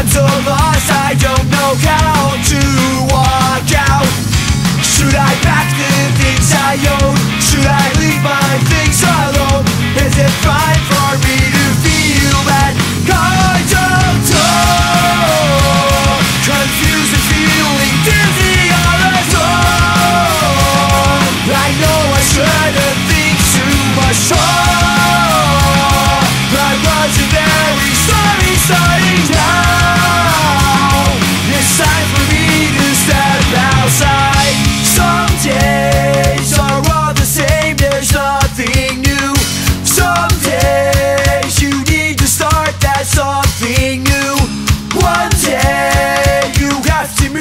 until the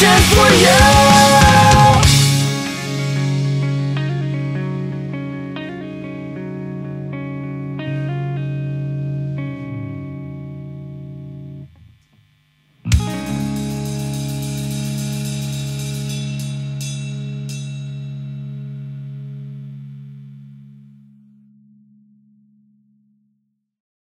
chance for you